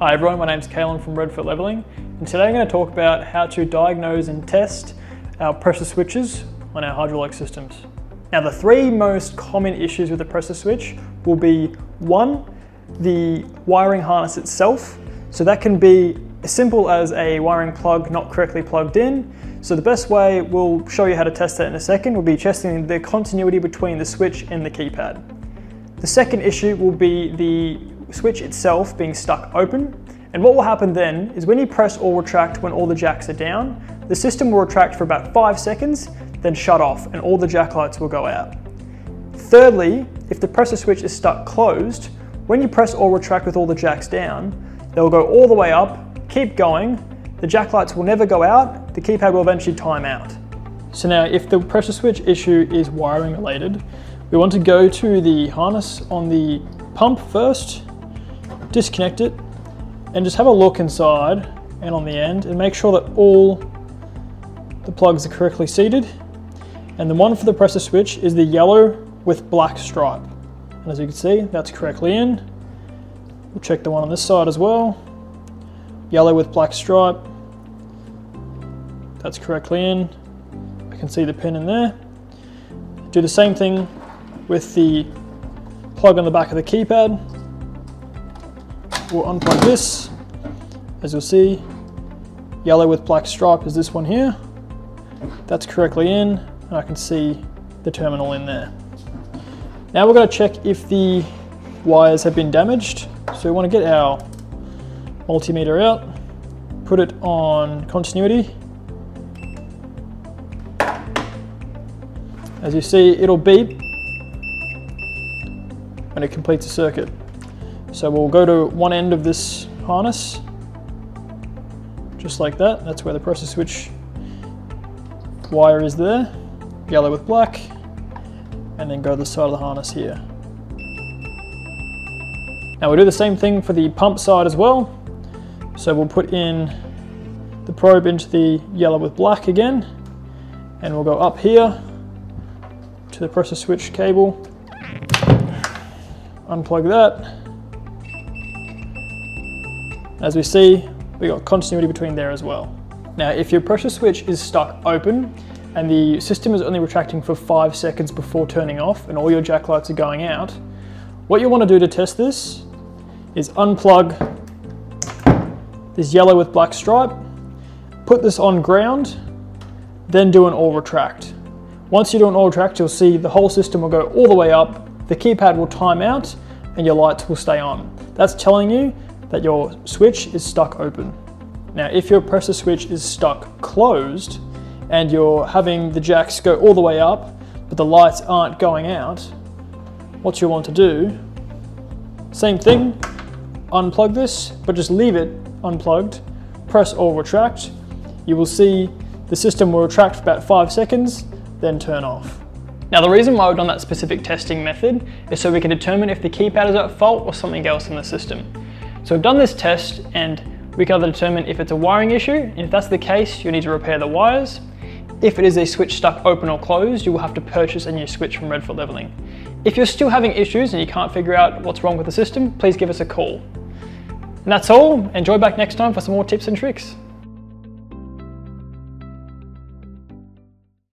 Hi everyone, my name is Kalem from Redfoot Leveling and today I'm going to talk about how to diagnose and test our pressure switches on our hydraulic systems. Now the three most common issues with the pressure switch will be one, the wiring harness itself. So that can be as simple as a wiring plug not correctly plugged in. So the best way, we'll show you how to test that in a second, will be testing the continuity between the switch and the keypad. The second issue will be the switch itself being stuck open. And what will happen then is when you press or retract when all the jacks are down, the system will retract for about five seconds, then shut off and all the jack lights will go out. Thirdly, if the pressure switch is stuck closed, when you press or retract with all the jacks down, they'll go all the way up, keep going, the jack lights will never go out, the keypad will eventually time out. So now if the pressure switch issue is wiring related, we want to go to the harness on the pump first disconnect it and just have a look inside and on the end and make sure that all the plugs are correctly seated. And the one for the pressure switch is the yellow with black stripe. And as you can see, that's correctly in. We'll check the one on this side as well. Yellow with black stripe. That's correctly in. I can see the pin in there. Do the same thing with the plug on the back of the keypad we'll unplug this. As you'll see, yellow with black stripe is this one here. That's correctly in, and I can see the terminal in there. Now we're going to check if the wires have been damaged. So we want to get our multimeter out, put it on continuity. As you see, it'll beep when it completes a circuit. So we'll go to one end of this harness, just like that. That's where the pressure switch wire is there, yellow with black, and then go to the side of the harness here. Now we'll do the same thing for the pump side as well. So we'll put in the probe into the yellow with black again, and we'll go up here to the pressure switch cable, unplug that, as we see, we got continuity between there as well. Now, if your pressure switch is stuck open and the system is only retracting for five seconds before turning off and all your jack lights are going out, what you want to do to test this is unplug this yellow with black stripe, put this on ground, then do an all retract. Once you do an all retract, you'll see the whole system will go all the way up, the keypad will time out, and your lights will stay on. That's telling you that your switch is stuck open. Now, if your pressure switch is stuck closed and you're having the jacks go all the way up, but the lights aren't going out, what you want to do, same thing, unplug this, but just leave it unplugged, press or retract. You will see the system will retract for about five seconds, then turn off. Now the reason why we've done that specific testing method is so we can determine if the keypad is at fault or something else in the system. So we've done this test and we can either determine if it's a wiring issue, and if that's the case, you need to repair the wires. If it is a switch stuck open or closed, you will have to purchase a new switch from Redfoot Leveling. If you're still having issues and you can't figure out what's wrong with the system, please give us a call. And that's all. Enjoy back next time for some more tips and tricks.